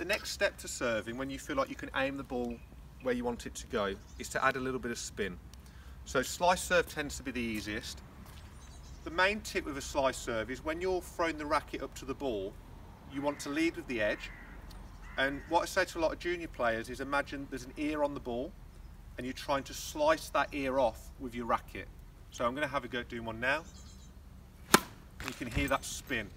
the next step to serving, when you feel like you can aim the ball where you want it to go, is to add a little bit of spin. So slice serve tends to be the easiest. The main tip with a slice serve is when you're throwing the racket up to the ball, you want to lead with the edge. And what I say to a lot of junior players is imagine there's an ear on the ball and you're trying to slice that ear off with your racket. So I'm going to have a go at doing one now. You can hear that spin.